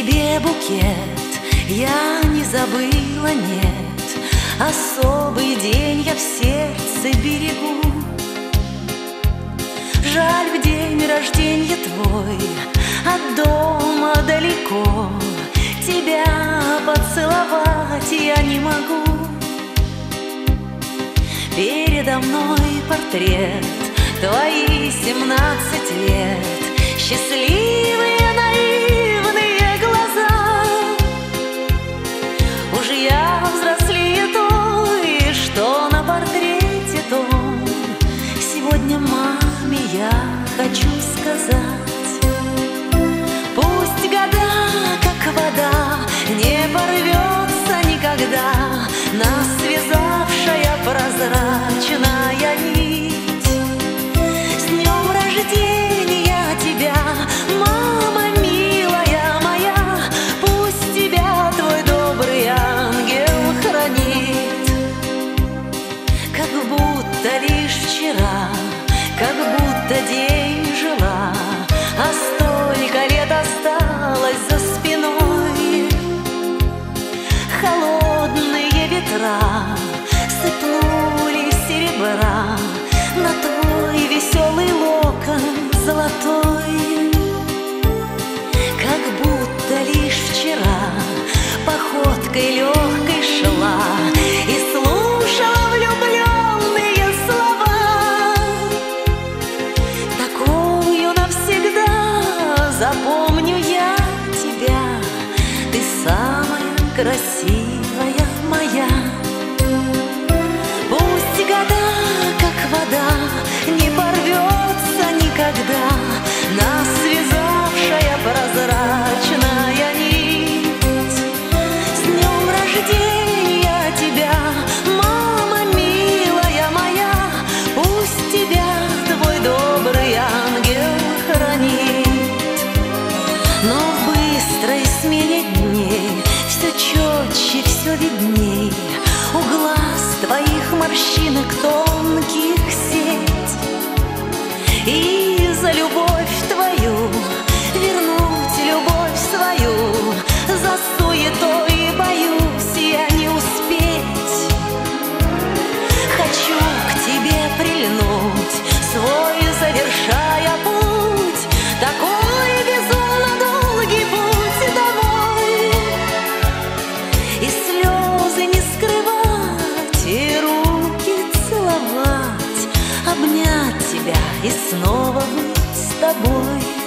тебе букет. Я не забыла, нет. Особый день я в сердце берегу. Жаль, в день рождения твой От дома далеко. Тебя поцеловать я не могу. Передо мной портрет. выбора На твой веселый локон золотой. Как будто лишь вчера Походкой легкой шла И слушала влюбленные слова. Такую навсегда запомню я тебя. Ты самая красивая. морщинок тонких сеть. И за любовь И снова мы с тобой.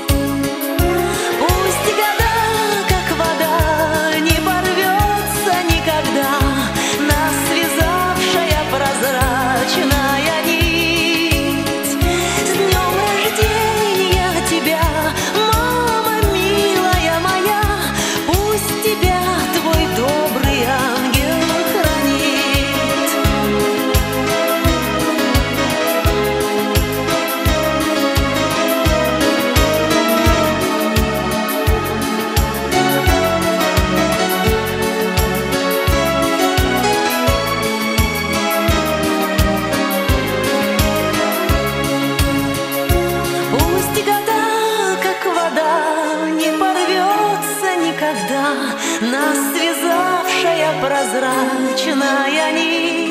Нас связавшая прозрачная нить.